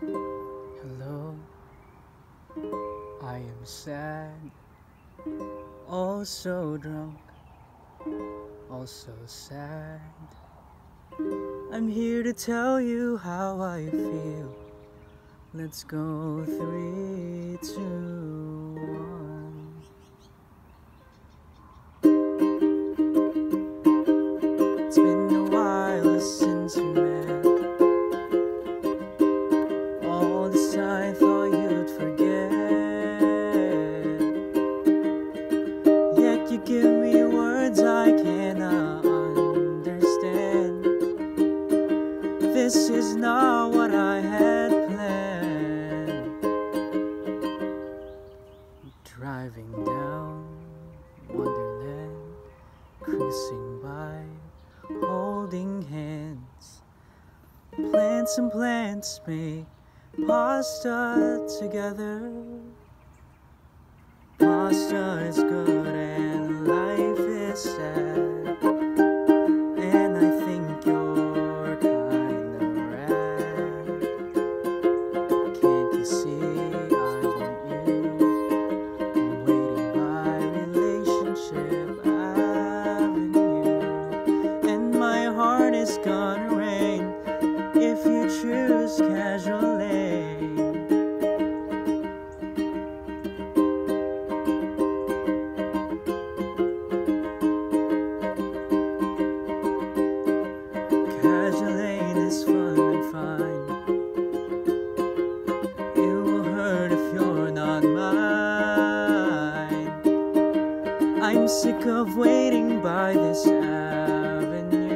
Hello, I am sad, also drunk, also sad. I'm here to tell you how I feel. Let's go three, two, And plants make pasta together. Pasta is good Casual lane is fun and fine. It will hurt if you're not mine. I'm sick of waiting by this avenue.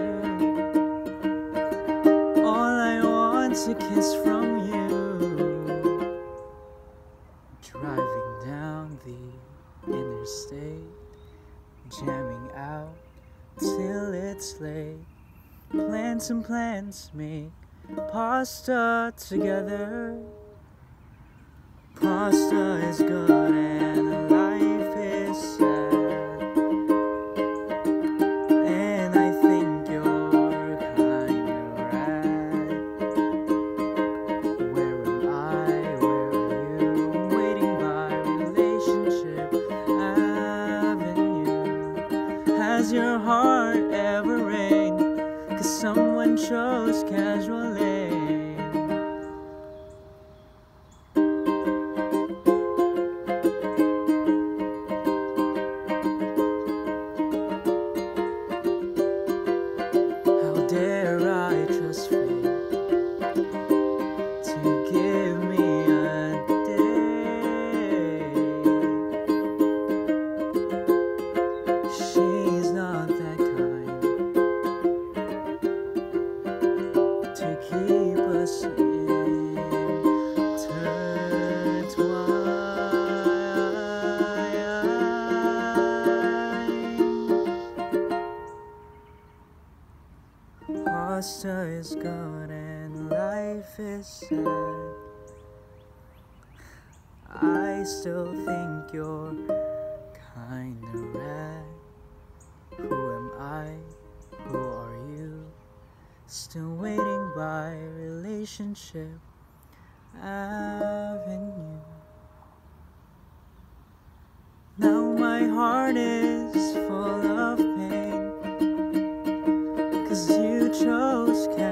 All I want's a kiss from you. Driving down the interstate, jamming out till it's late. Plants and plants make pasta together. Pasta is good and life is sad. And I think you're kinda rad. Where am I? Where are you? I'm waiting by relationship avenue. Has your heart someone chose casual Pasta is gone and life is sad. I still think you're kinda rad. Who am I? Who are you? Still waiting by relationship avenue. Now my heart is full of pain. Cause you chose casual